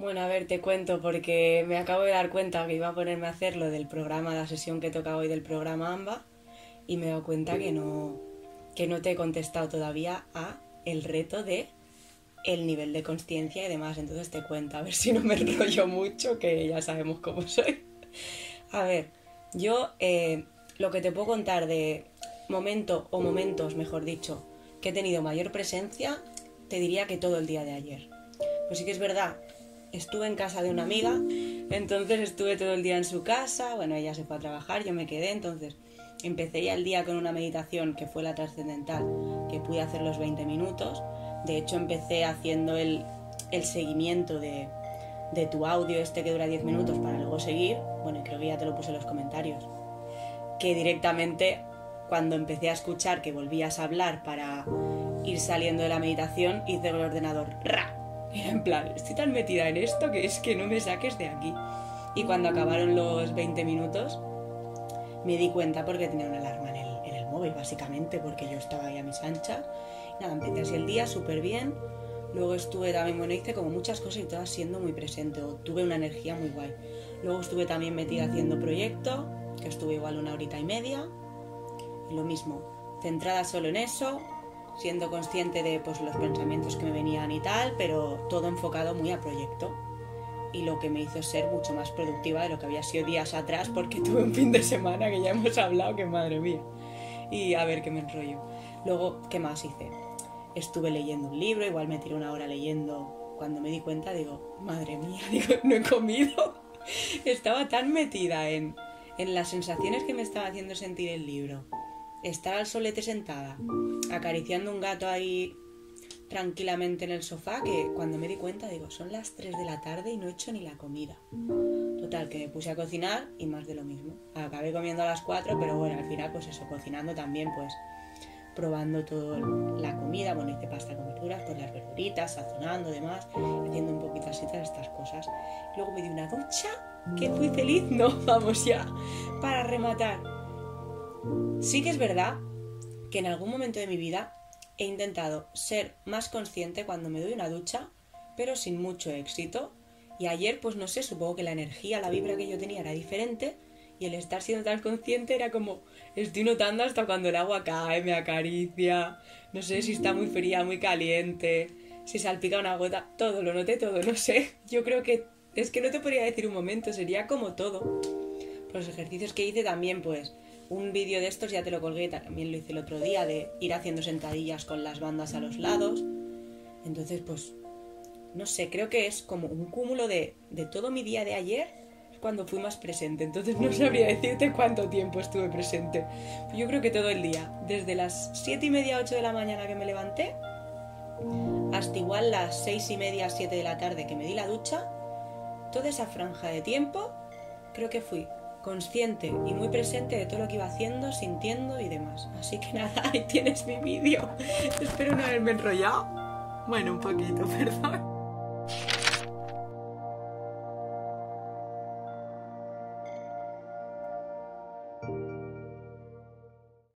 Bueno, a ver, te cuento porque me acabo de dar cuenta que iba a ponerme a hacer lo del programa, la sesión que toca hoy del programa AMBA y me he dado cuenta que no, que no te he contestado todavía a el reto de el nivel de conciencia y demás. Entonces te cuento, a ver si no me enrollo mucho, que ya sabemos cómo soy. A ver, yo eh, lo que te puedo contar de momento o momentos, mejor dicho, que he tenido mayor presencia, te diría que todo el día de ayer. Pues sí que es verdad estuve en casa de una amiga, entonces estuve todo el día en su casa, bueno, ella se fue a trabajar, yo me quedé, entonces empecé ya el día con una meditación que fue la trascendental, que pude hacer los 20 minutos, de hecho empecé haciendo el, seguimiento de, de tu audio este que dura 10 minutos para luego seguir, bueno, creo que ya te lo puse en los comentarios, que directamente cuando empecé a escuchar que volvías a hablar para ir saliendo de la meditación, hice el ordenador, ¡ra! Era en plan, estoy tan metida en esto que es que no me saques de aquí. Y cuando acabaron los 20 minutos, me di cuenta porque tenía una alarma en el, en el móvil, básicamente, porque yo estaba ahí a mis anchas. Nada, empecé así el día súper bien. Luego estuve también, bueno, hice como muchas cosas y todas siendo muy presente, o tuve una energía muy guay. Luego estuve también metida haciendo proyecto, que estuve igual una horita y media. Y lo mismo, centrada solo en eso, siendo consciente de pues, los pensamientos que me venían y tal, pero todo enfocado muy a proyecto. Y lo que me hizo ser mucho más productiva de lo que había sido días atrás, porque tuve un fin de semana que ya hemos hablado, que madre mía. Y a ver qué me enrollo. Luego, ¿qué más hice? Estuve leyendo un libro, igual me tiré una hora leyendo. Cuando me di cuenta, digo, madre mía, digo, no he comido. Estaba tan metida en, en las sensaciones que me estaba haciendo sentir el libro estar al solete sentada, acariciando un gato ahí tranquilamente en el sofá, que cuando me di cuenta digo, son las 3 de la tarde y no he hecho ni la comida. Total, que me puse a cocinar y más de lo mismo. Acabé comiendo a las 4, pero bueno, al final pues eso, cocinando también pues probando toda la comida, bueno, hice pasta con verduras, pues las verduritas, sazonando, demás, haciendo un poquito así todas estas cosas. Luego me di una ducha, que fui feliz, no, vamos ya, para rematar Sí que es verdad que en algún momento de mi vida he intentado ser más consciente cuando me doy una ducha, pero sin mucho éxito. Y ayer, pues no sé, supongo que la energía, la vibra que yo tenía era diferente y el estar siendo tan consciente era como estoy notando hasta cuando el agua cae, me acaricia, no sé si está muy fría, muy caliente, si salpica una gota, todo, lo noté todo, no sé. Yo creo que es que no te podría decir un momento, sería como todo. Los ejercicios que hice también, pues un vídeo de estos ya te lo colgué, también lo hice el otro día, de ir haciendo sentadillas con las bandas a los lados. Entonces, pues, no sé, creo que es como un cúmulo de, de todo mi día de ayer cuando fui más presente. Entonces no sabría decirte cuánto tiempo estuve presente. Yo creo que todo el día, desde las 7 y media, 8 de la mañana que me levanté, hasta igual las 6 y media, 7 de la tarde que me di la ducha, toda esa franja de tiempo, creo que fui consciente y muy presente de todo lo que iba haciendo, sintiendo y demás. Así que nada, ahí tienes mi vídeo. Espero no haberme enrollado. Bueno, un poquito, perdón.